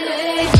Hey.